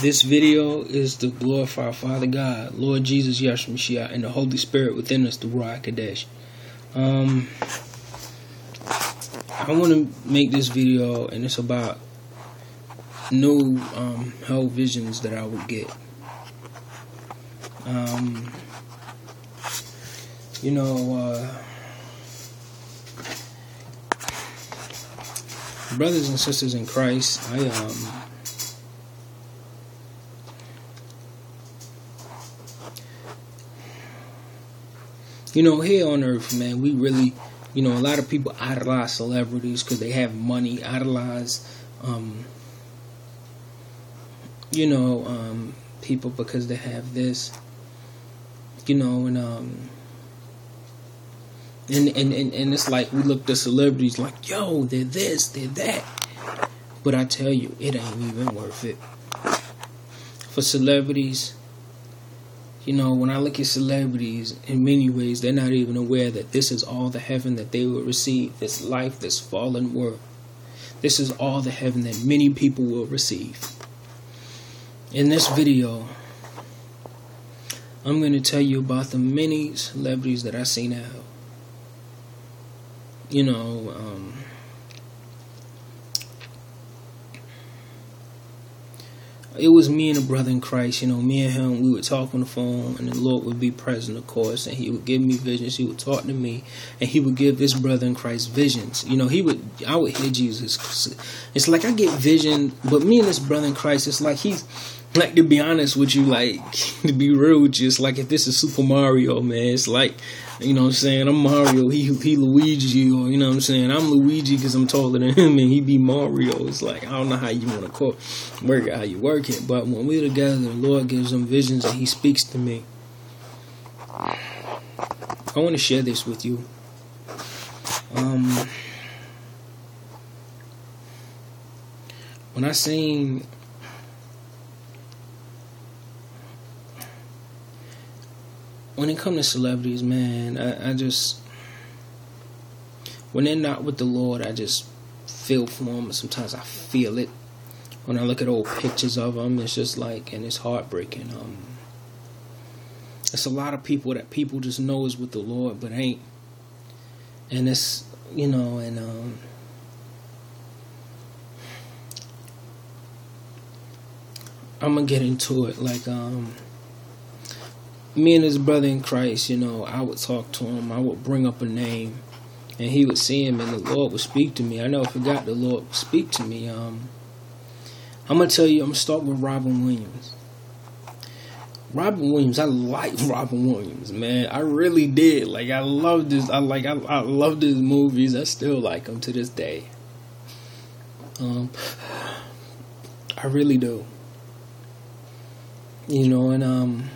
This video is to glorify Father God, Lord Jesus Yahshua Mashiach, and the Holy Spirit within us, the Ruach Kadesh. Um, I want to make this video, and it's about new um, hell visions that I would get. Um, you know, uh, brothers and sisters in Christ, I um. You know, here on earth, man, we really, you know, a lot of people idolize celebrities because they have money, idolize, um, you know, um, people because they have this, you know, and um, and and and, and it's like we look at celebrities like, yo, they're this, they're that, but I tell you, it ain't even worth it. For celebrities, you know, when I look at celebrities, in many ways, they're not even aware that this is all the heaven that they will receive. This life, this fallen world. This is all the heaven that many people will receive. In this video, I'm going to tell you about the many celebrities that I see now. You know, um, it was me and a brother in Christ. You know, me and him, we would talk on the phone, and the Lord would be present, of course, and He would give me visions. He would talk to me, and He would give this brother in Christ visions. You know, He would, I would hear Jesus. It's like I get vision, but me and this brother in Christ, it's like He's like to be honest with you, like to be real, just like if this is Super Mario, man, it's like you know what I'm saying? I'm Mario, he he Luigi, or you know what I'm saying? I'm Luigi because I'm taller than him, and he be Mario. It's like I don't know how you want to call work it, how you work it, but when we're together, the Lord gives him visions and He speaks to me. I want to share this with you. Um, when I seen when it comes to celebrities, man, I, I, just when they're not with the Lord, I just feel for them. Sometimes I feel it when I look at old pictures of them. It's just like, and it's heartbreaking. Um, it's a lot of people that people just know is with the Lord, but ain't. And it's you know, and um, I'm gonna get into it like um me and his brother in Christ, you know, I would talk to him. I would bring up a name, and he would see him, and the Lord would speak to me. I never forgot the Lord would speak to me. Um, I'm gonna tell you. I'm gonna start with Robin Williams. Robin Williams, I like Robin Williams, man. I really did. Like, I love this. I like. I, I love his movies. I still like them to this day. Um, I really do. You know, and um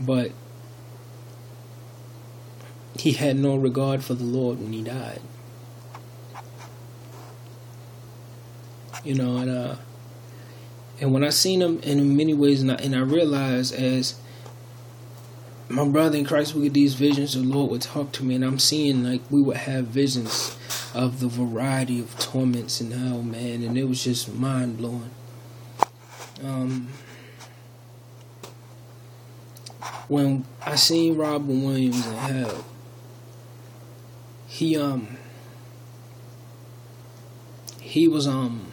but he had no regard for the Lord when he died. You know, and uh, and when I seen him, in many ways, and I, and I realized as my brother in Christ would get these visions, the Lord would talk to me, and I'm seeing like we would have visions of the variety of torments in hell, man, and it was just mind blowing. Um, when I seen Robin Williams in Hell, he um he was um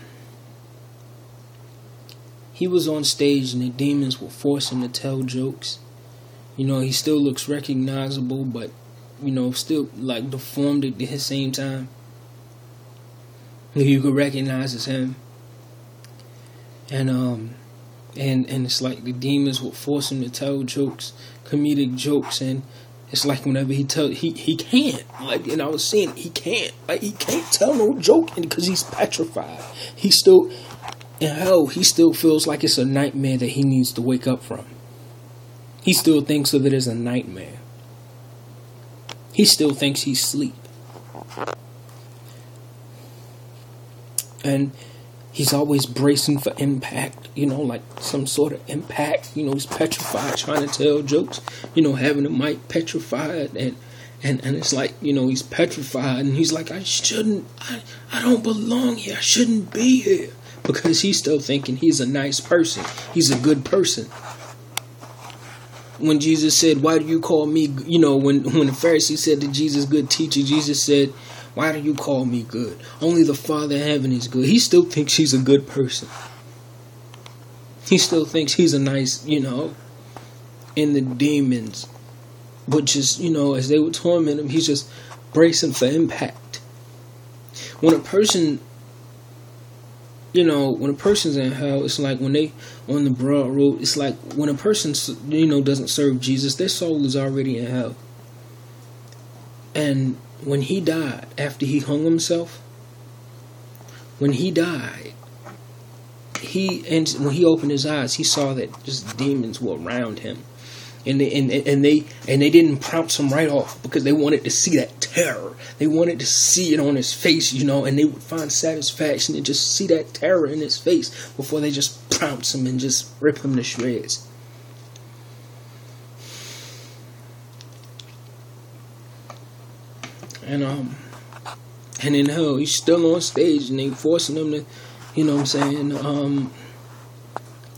he was on stage and the demons were forcing him to tell jokes. You know, he still looks recognizable, but you know, still like deformed at the same time. You could recognize as him. And um and and it's like the demons would force him to tell jokes, comedic jokes, and it's like whenever he tell he he can't like and I was saying he can't like he can't tell no joke because he's petrified. He still in hell he still feels like it's a nightmare that he needs to wake up from. He still thinks of it as a nightmare. He still thinks he's asleep. And he's always bracing for impact, you know, like some sort of impact. You know, he's petrified trying to tell jokes, you know, having a mic petrified and and, and it's like, you know, he's petrified and he's like, I shouldn't I, I don't belong here, I shouldn't be here. because he's still thinking he's a nice person. He's a good person. When Jesus said, "Why do you call me?" You know, when when the Pharisee said to Jesus, "Good teacher," Jesus said, "Why do you call me good? Only the Father in heaven is good." He still thinks he's a good person. He still thinks he's a nice, you know. And the demons, but just you know, as they would torment him, he's just bracing for impact. When a person you know, when a person's in hell, it's like when they on the broad road. It's like when a person, you know, doesn't serve Jesus, their soul is already in hell. And when he died, after he hung himself, when he died, he and when he opened his eyes, he saw that just demons were around him and they, and, and they and they didn't pounce him right off because they wanted to see that terror. They wanted to see it on his face, you know, and they would find satisfaction and just see that terror in his face before they just pounce him and just rip him to shreds. And um, and in hell, he's still on stage, and they forcing him to, you know, what I'm saying, um,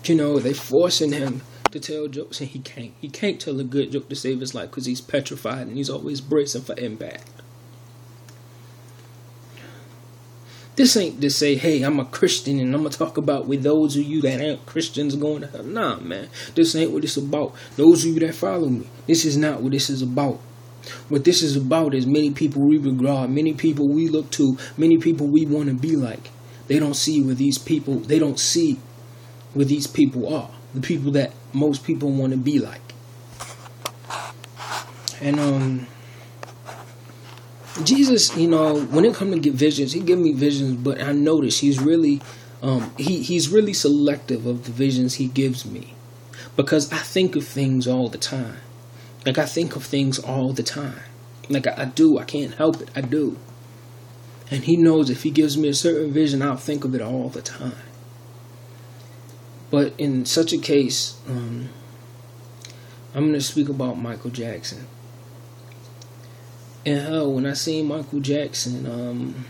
you know, they forcing him to tell jokes and he can't. He can't tell a good joke to save his life because he's petrified and he's always bracing for impact. This ain't to say, hey, I'm a Christian and I'm gonna talk about with those of you that ain't Christians going to hell. Nah, man, this ain't what it's about. Those of you that follow me, this is not what this is about. What this is about is many people we regard, many people we look to, many people we want to be like. They don't see where these people, they don't see where these people are the people that most people want to be like. And um Jesus, you know, when it comes to get visions, he give me visions, but I notice he's really um he, he's really selective of the visions he gives me. Because I think of things all the time. Like I think of things all the time. Like I, I do, I can't help it. I do. And he knows if he gives me a certain vision, I'll think of it all the time. But in such a case, um, I'm going to speak about Michael Jackson. And hell, when I seen Michael Jackson, um,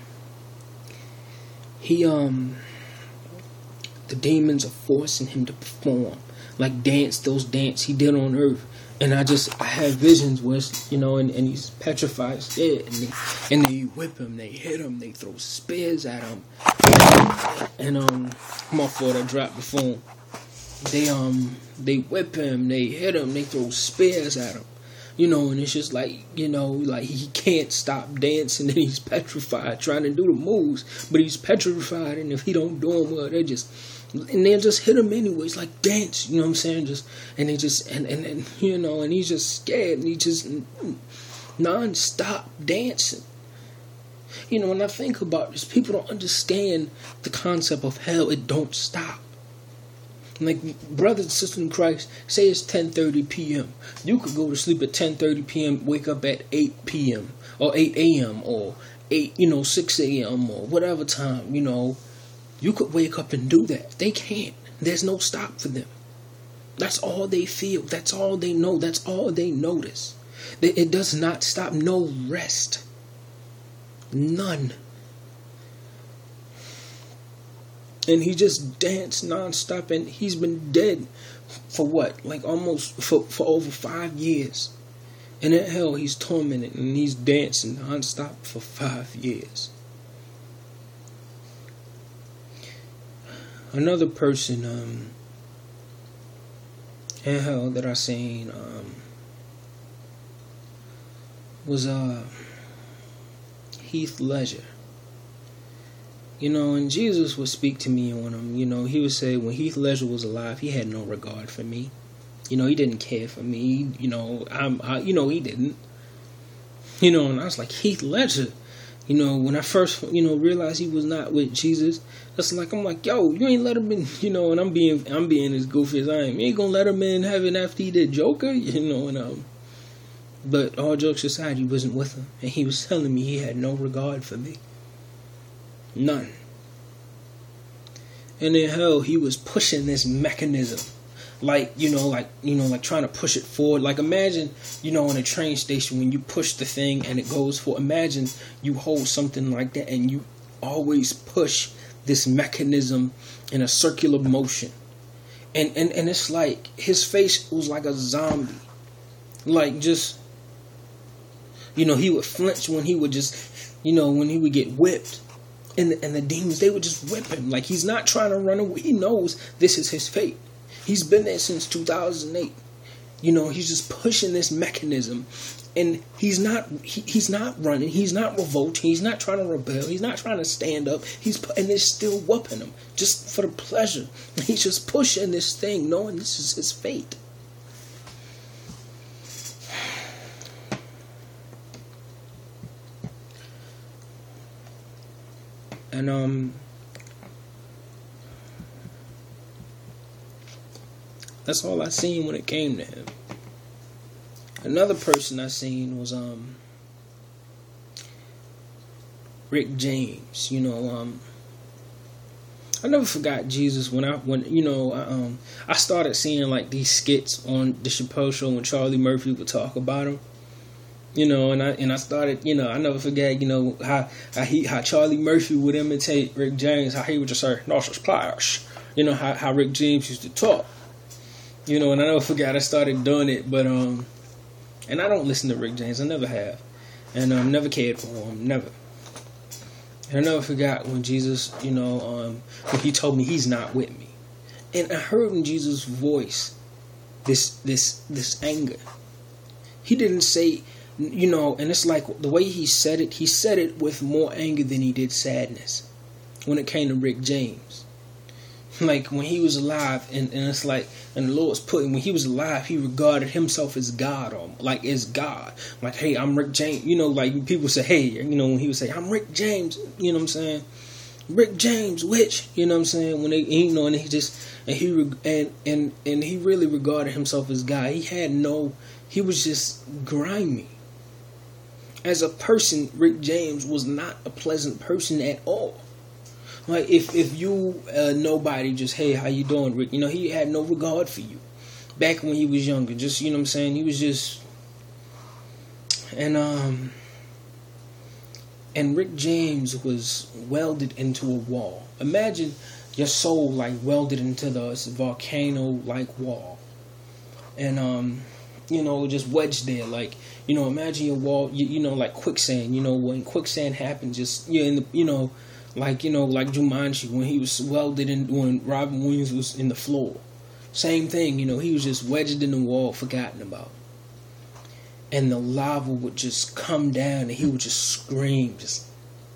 he um, the demons are forcing him to perform, like dance those dance he did on Earth. And I just I had visions where you know, and, and he's petrified, scared, and they and they whip him, they hit him, they throw spears at him, and um, my fault, I dropped the phone. They um they whip him, they hit him, they throw spears at him. You know, and it's just like, you know, like he can't stop dancing and he's petrified trying to do the moves, but he's petrified and if he don't do them well, they just and they'll just hit him anyways, like dance, you know what I'm saying? Just and they just and, and, and you know, and he's just scared and he just non-stop dancing. You know, when I think about this, people don't understand the concept of hell. It don't stop. Like brothers and sisters in Christ, say it's 10:30 p.m. You could go to sleep at 10:30 p.m., wake up at 8 p.m. or 8 a.m. or 8, you know, 6 a.m. or whatever time, you know. You could wake up and do that. They can't. There's no stop for them. That's all they feel. That's all they know. That's all they notice. It does not stop. No rest. None. And he just danced nonstop, and he's been dead for what? Like almost for, for over five years. And in hell, he's tormented and he's dancing nonstop for five years. Another person um, in hell that I seen um, was uh, Heath Ledger. You know, and Jesus would speak to me on him. You know, he would say when Heath Ledger was alive, he had no regard for me. You know, he didn't care for me. You know, I'm, I, you know, he didn't. You know, and I was like Heath Ledger. You know, when I first, you know, realized he was not with Jesus, that's like I'm like, yo, you ain't let him in. You know, and I'm being, I'm being as goofy as I am. You ain't gonna let him in heaven after he did Joker. You know, and um, but all jokes aside, he wasn't with him, and he was telling me he had no regard for me. None. And in hell, he was pushing this mechanism. Like, you know, like, you know, like trying to push it forward. Like, imagine, you know, in a train station when you push the thing and it goes for, imagine you hold something like that and you always push this mechanism in a circular motion. And, and and it's like his face was like a zombie. Like just you know, he would flinch when he would just you know, when he would get whipped. And the, and the demons, they would just whip him. Like he's not trying to run away. He knows this is his fate. He's been there since 2008. You know, he's just pushing this mechanism. And he's not he, he's not running. He's not revolting. He's not trying to rebel. He's not trying to stand up. He's and it's still whooping him just for the pleasure. He's just pushing this thing knowing this is his fate. And um that's all I seen when it came to him Another person I seen was um Rick James. You know, um I never forgot Jesus when I when you know I, um I started seeing like these skits on the Chappelle show when Charlie Murphy would talk about him. You know, and I and I started, you know, I never forget, you know, how how he how Charlie Murphy would imitate Rick James, how he would just say, Nauseous pliers. You know, how, how Rick James used to talk. You know, and I never forgot I started doing it, but um and I don't listen to Rick James. I never have, and um, never cared for him. Never. And I never forgot when Jesus, you know, um, when he told me he's not with me, and I heard in Jesus' voice this this this anger. He didn't say, you know, and it's like the way he said it. He said it with more anger than he did sadness. When it came to Rick James, like when he was alive and, and it's like and the Lord's putting when he was alive he regarded himself as God or like as God. Like hey I'm Rick James you know like people say hey you know when he would say I'm Rick James you know what I'm saying? Rick James which you know what I'm saying? When they you know and he just and he and and and he really regarded himself as God. He had no he was just grimy. As a person Rick James was not a pleasant person at all like if if you uh, nobody just hey how you doing Rick? You know he had no regard for you. Back when he was younger, just you know what I'm saying. He was just and um and Rick James was welded into a wall. Imagine your soul like welded into the volcano like wall, and um you know just wedged there like you know imagine your wall you, you know like quicksand you know when quicksand happens just you in the you know like you know, like Jumanji when he was welded in when Robin Williams was in the floor. Same thing, you know, he was just wedged in the wall, forgotten about. And the lava would just come down and he would just scream, just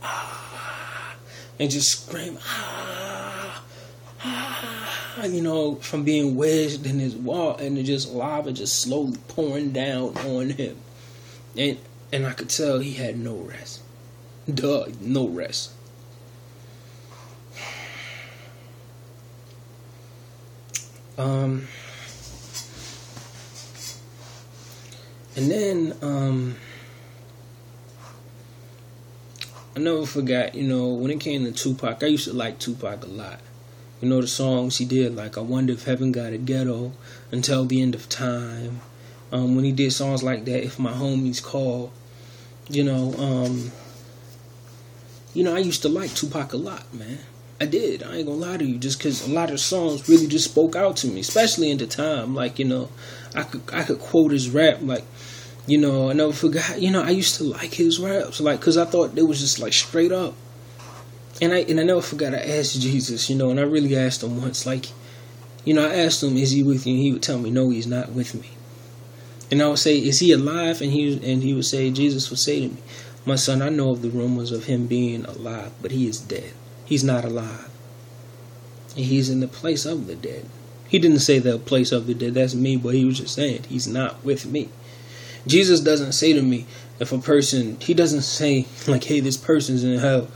ah and just scream ah ah you know, from being wedged in his wall and it just lava just slowly pouring down on him. And and I could tell he had no rest. Duh, no rest. Um, and then um, I never forgot, you know, when it came to Tupac, I used to like Tupac a lot. You know the songs he did, like I Wonder If Heaven Got a Ghetto, Until the End of Time. Um, when he did songs like that, If My Homies Call, you know, um, you know, I used to like Tupac a lot, man. I did. I ain't gonna lie to you, just because a lot of songs really just spoke out to me, especially in the time. Like you know, I could I could quote his rap like, you know, I never forgot. You know, I used to like his raps, like because I thought it was just like straight up. And I and I never forgot. I asked Jesus, you know, and I really asked him once, like, you know, I asked him, "Is he with you?" And he would tell me, "No, he's not with me." And I would say, "Is he alive?" And he and he would say, Jesus would say to me, "My son, I know of the rumors of him being alive, but he is dead." He's not alive. And he's in the place of the dead. He didn't say the place of the dead, that's me, but he was just saying he's not with me. Jesus doesn't say to me, if a person, he doesn't say, like, hey, this person's in hell.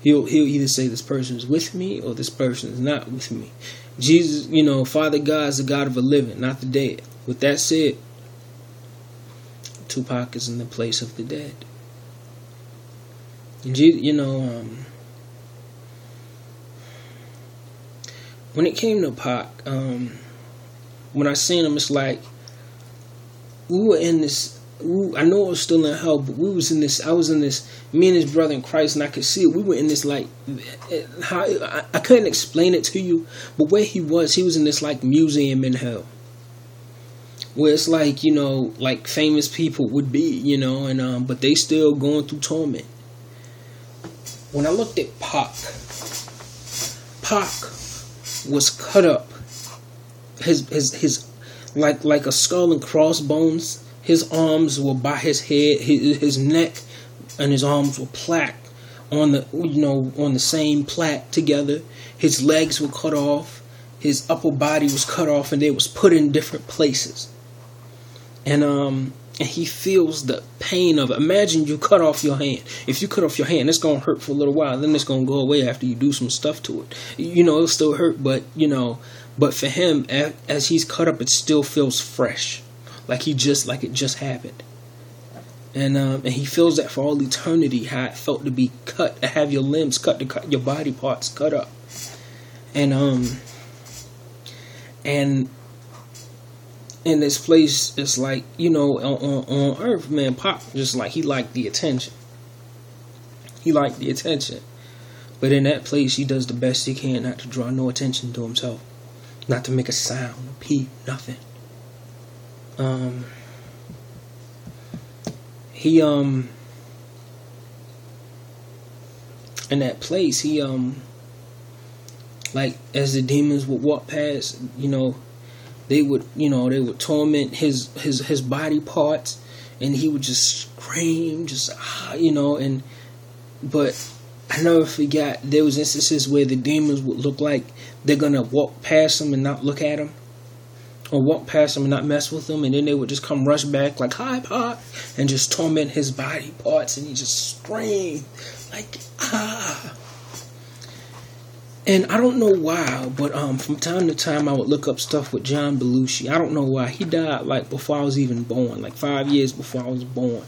He'll, he'll either say this person's with me or this person's not with me. Jesus, you know, Father God is the God of the living, not the dead. With that said, Tupac is in the place of the dead. you know, um, when it came to Pac, um, when I seen him, it's like we were in this I know it was still in hell, but we was in this. I was in this. Me and his brother in Christ, and I could see it. We were in this like, how I, I couldn't explain it to you, but where he was, he was in this like museum in hell, where it's like you know, like famous people would be, you know, and um, but they still going through torment. When I looked at Pac, Pac was cut up. His his his like like a skull and crossbones his arms were by his head, his, his neck and his arms were plaque on the you know on the same plaque together. His legs were cut off, his upper body was cut off, and they was put in different places. And um and he feels the pain of it. Imagine you cut off your hand. If you cut off your hand, it's gonna hurt for a little while. Then it's gonna go away after you do some stuff to it. You know, it'll still hurt, but you know, but for him, as he's cut up, it still feels fresh like he just like it just happened. And um, and he feels that for all eternity, how it felt to be cut, to have your limbs cut, to cut your body parts cut up, and um, and in this place, it's like you know on, on, Earth, man, pop just like he liked the attention. He liked the attention, but in that place, he does the best he can not to draw no attention to himself, not to make a sound, a peep, nothing. Um, he um in that place he um like as the demons would walk past you know they would you know they would torment his his his body parts and he would just scream just ah, you know and but i never forgot there was instances where the demons would look like they're gonna walk past him and not look at him or walk past him and not mess with him, and then they would just come rush back like hi pot and just torment his body parts, and he just scream like ah. And I don't know why, but um, from time to time I would look up stuff with John Belushi. I don't know why he died like before I was even born, like five years before I was born.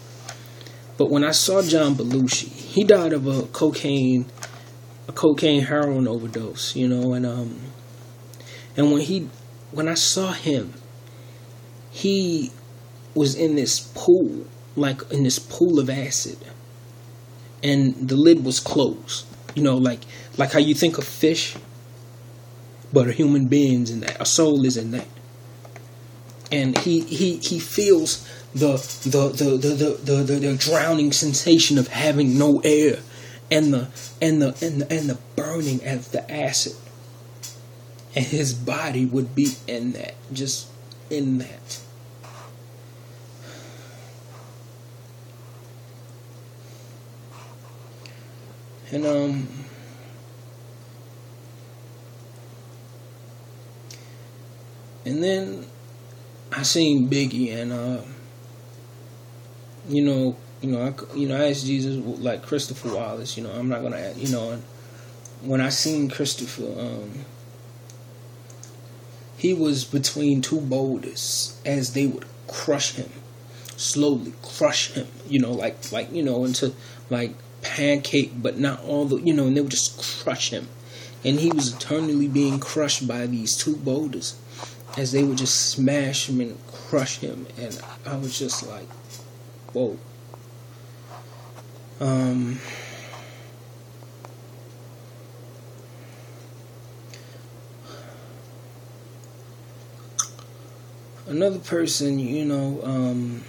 But when I saw John Belushi, he died of a cocaine, a cocaine heroin overdose, you know, and um, and when he when I saw him, he was in this pool, like in this pool of acid, and the lid was closed. You know, like like how you think of fish, but a human being's in that, a soul is in that, and he he he feels the the the the the, the, the, the drowning sensation of having no air, and the and the and the and the burning of the acid and his body would be in that, just in that. And um and then I seen Biggie and uh you know you know I you know I asked Jesus like Christopher Wallace you know I'm not gonna you know and when I seen Christopher um he was between two boulders as they would crush him, slowly crush him, you know, like like you know, into like pancake, but not all the you know, and they would just crush him. And he was eternally being crushed by these two boulders as they would just smash him and crush him. And I was just like, whoa. Um, another person, you know, um,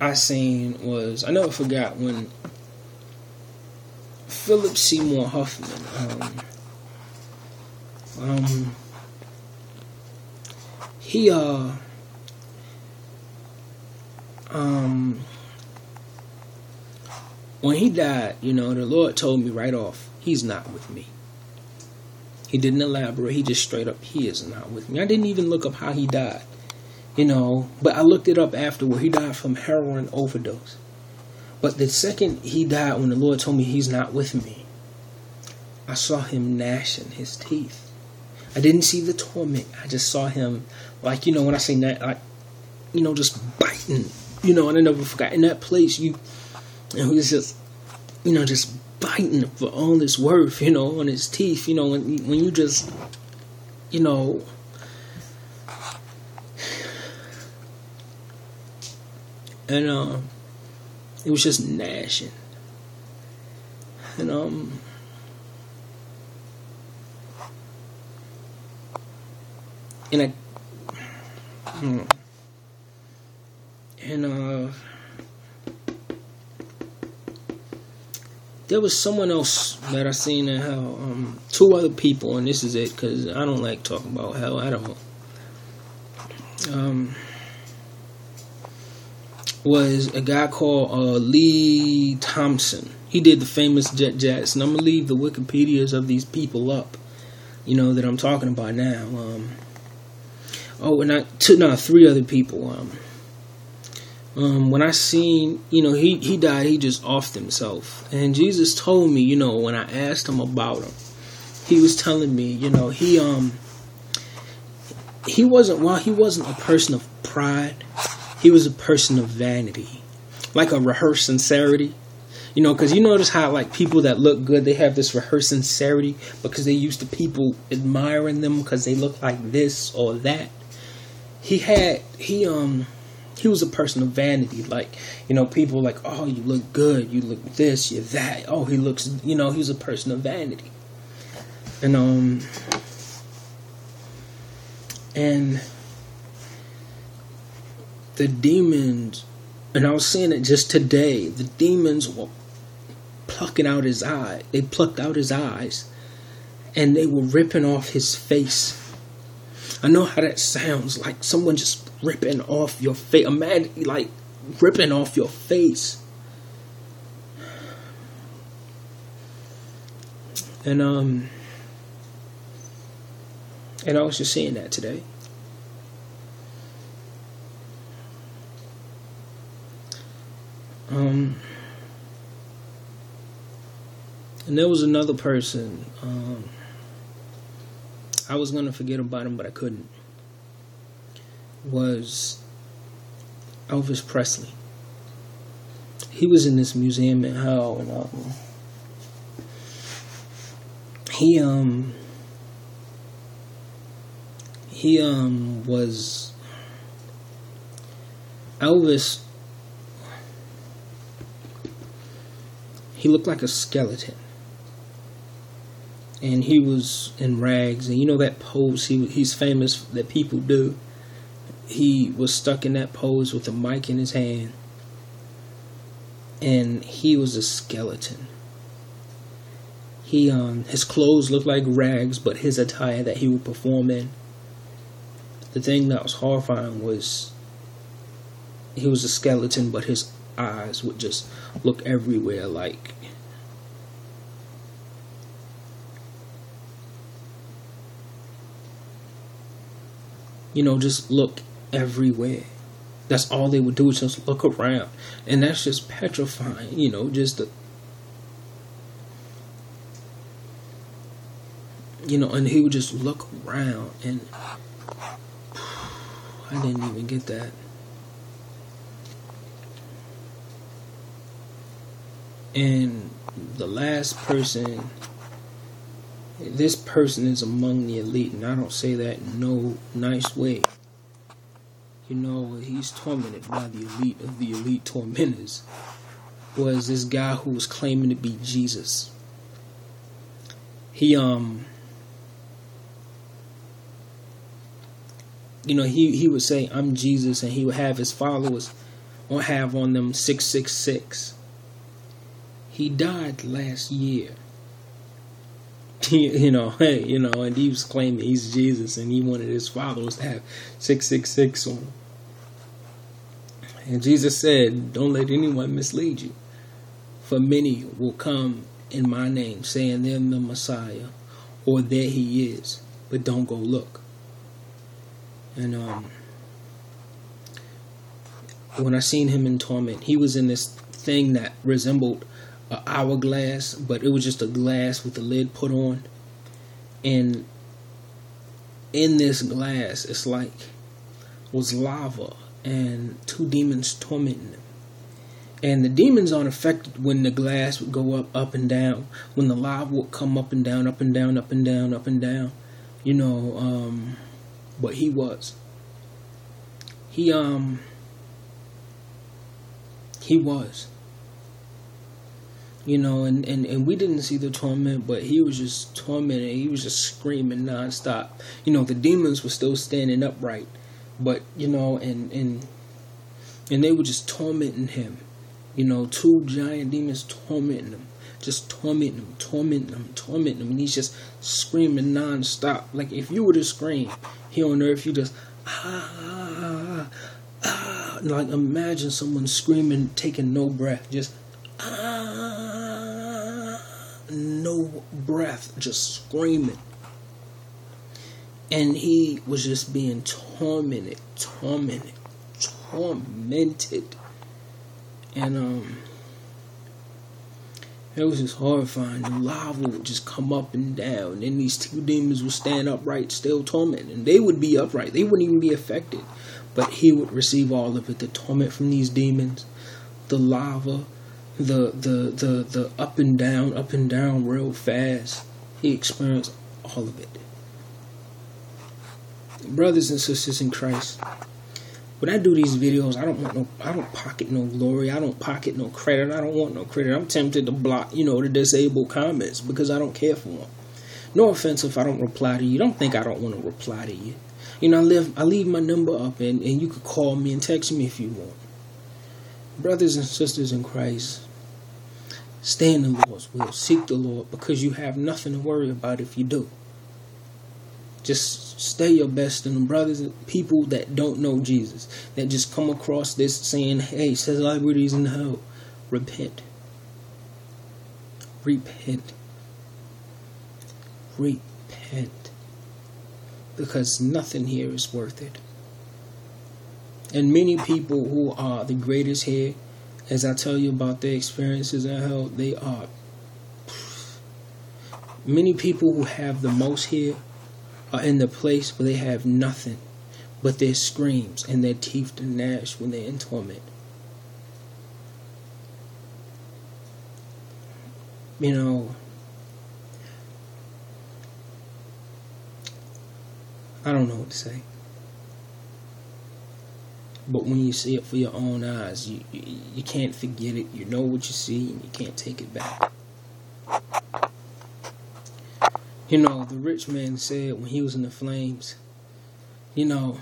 I seen was I never forgot when Philip Seymour Hoffman. Um, um, he uh um when he died, you know, the Lord told me right off, he's not with me. He didn't elaborate. He just straight up, he is not with me. I didn't even look up how he died, you know, but I looked it up afterward. He died from heroin overdose. But the second he died, when the Lord told me he's not with me, I saw him gnashing his teeth. I didn't see the torment. I just saw him, like, you know, when I say that, like, you know, just biting, you know, and I never forgot. In that place, you, and he was just, you know, just biting for all his worth, you know, on his teeth, you know, when when you just, you know, and um, it was just gnashing, and um. And I, hmm, and uh, there was someone else that I seen in hell. Um, two other people, and this is it because I don't like talking about hell. I don't. Um, was a guy called uh, Lee Thompson. He did the famous Jet Jets, and I'm gonna leave the Wikipedias of these people up. You know that I'm talking about now. Um, oh, and I two, no, three other people. Um, um, when I seen, you know, he, he died, he just offed himself. And Jesus told me, you know, when I asked him about him, he was telling me, you know, he, um, he wasn't, while he wasn't a person of pride, he was a person of vanity. Like a rehearsed sincerity. You know, because you notice how, like, people that look good, they have this rehearsed sincerity because they used to people admiring them because they look like this or that. He had, he, um, he was a person of vanity. Like, you know, people like, oh, you look good, you look this, you're that. Oh, he looks, you know, he was a person of vanity. And um, and the demons, and I was seeing it just today. The demons were plucking out his eye. They plucked out his eyes, and they were ripping off his face. I know how that sounds like someone just ripping off your face. Imagine like ripping off your face. And um and I was just seeing that today. Um and there was another person um I was gonna forget about him but I couldn't was Elvis Presley. He was in this museum in Hell, and um, he um he um was Elvis. He looked like a skeleton, and he was in rags. And you know that pose he he's famous that people do? He was stuck in that pose with a mic in his hand. And he was a skeleton. He um his clothes looked like rags but his attire that he would perform in. The thing that was horrifying was he was a skeleton but his eyes would just look everywhere like you know just look everywhere. That's all they would do is just look around. And that's just petrifying, you know, just the you know, and he would just look around and I didn't even get that. And the last person this person is among the elite and I don't say that in no nice way you know, he's tormented by the elite of the elite tormentors, was this guy who was claiming to be Jesus. He, um, you know, he, he would say, I'm Jesus, and he would have his followers or have on them 666. He died last year. you know, hey, you know, and he was claiming he's Jesus, and he wanted his followers to have 666 on them. And Jesus said, Don't let anyone mislead you. For many will come in my name, saying they're the Messiah, or there he is, but don't go look. And um, when I seen him in torment, he was in this thing that resembled an hourglass, but it was just a glass with the lid put on. And in this glass, it's like was lava and two demons tormenting them. And the demons aren't affected when the glass would go up, up and down, when the lava would come up and down, up and down, up and down, up and down. You know, um, but he was. He um He was. You know, and, and, and we didn't see the torment, but he was just tormented. He was just screaming nonstop. You know, the demons were still standing upright, but you know, and and and they were just tormenting him. You know, two giant demons tormenting him, just tormenting him, tormenting him, tormenting him, and he's just screaming nonstop. Like if you were to scream here on earth, you just ah, ah, ah, like imagine someone screaming, taking no breath, just no breath, just screaming. And he was just being tormented, tormented, tormented. And um it was just horrifying. The lava would just come up and down. And these two demons would stand upright, still tormented. And they would be upright. They wouldn't even be affected. But he would receive all of it. The torment from these demons, the lava, the the the the up and down, up and down real fast. He experienced all of it. Brothers and sisters in Christ, when I do these videos, I don't want no, I don't pocket no glory. I don't pocket no credit. I don't want no credit. I'm tempted to block, you know, the disabled comments because I don't care for them. No offense if I don't reply to you. Don't think I don't want to reply to you. You know, I live, I leave my number up, and, and you could call me and text me if you want. Brothers and sisters in Christ, stay in the Lord's will. Seek the Lord because you have nothing to worry about if you do. Just stay your best in the brothers and people that don't know Jesus, that just come across this saying, hey, says celebrities in hell. Repent. Repent. Repent. Because nothing here is worth it. And many people who are the greatest here, as I tell you about their experiences in hell, they are. Many people who have the most here are in the place where they have nothing but their screams and their teeth to gnash when they're in torment. You know, I don't know what to say. But when you see it for your own eyes, you, you, you can't forget it. You know what you see and you can't take it back. You know, the rich man said when he was in the flames, you know,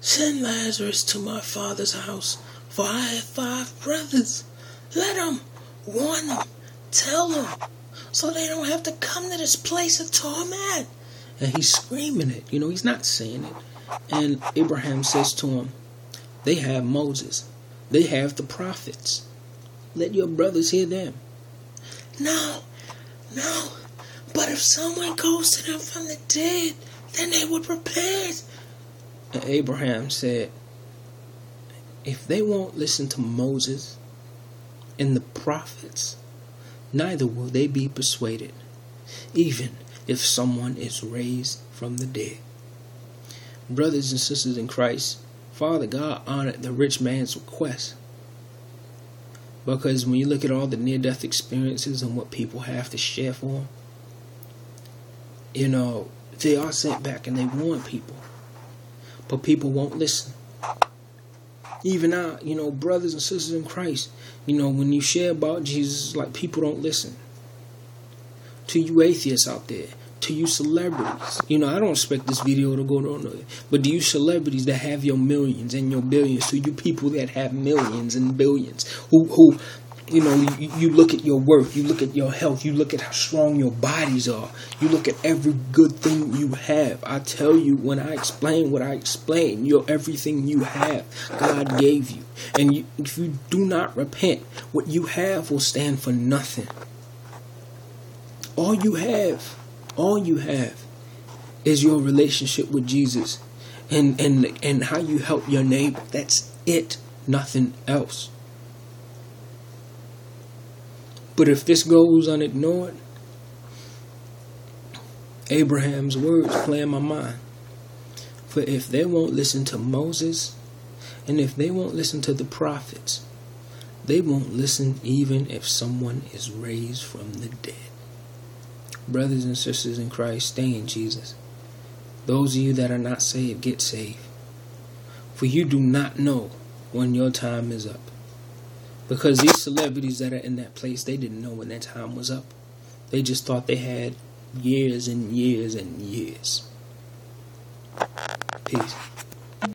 send Lazarus to my father's house, for I have five brothers. Let them warn them, tell them, so they don't have to come to this place of torment. And he's screaming it. You know, he's not saying it. And Abraham says to him, They have Moses, they have the prophets. Let your brothers hear them. No, no, but if someone goes to them from the dead, then they would repent. And Abraham said, If they won't listen to Moses and the prophets, neither will they be persuaded, even if someone is raised from the dead. Brothers and sisters in Christ, Father God honored the rich man's request. Because when you look at all the near death experiences and what people have to share for them, you know, they are sent back and they warn people. But people won't listen. Even now, you know, brothers and sisters in Christ, you know, when you share about Jesus, like people don't listen. To you atheists out there, to you celebrities. You know, I don't expect this video to go on, but to you celebrities that have your millions and your billions, to you people that have millions and billions, who who you know, you, you, look at your work, you look at your health, you look at how strong your bodies are, you look at every good thing you have. I tell you, when I explain what I explain, you're everything you have, God gave you. And you, if you do not repent, what you have will stand for nothing. All you have, all you have, is your relationship with Jesus, and and and how you help your neighbor. That's it, nothing else. But if this goes unignored, Abraham's words play in my mind. For if they won't listen to Moses, and if they won't listen to the prophets, they won't listen even if someone is raised from the dead. Brothers and sisters in Christ, stay in Jesus. Those of you that are not saved, get saved. For you do not know when your time is up. Because these celebrities that are in that place, they didn't know when their time was up. They just thought they had years and years and years. Peace.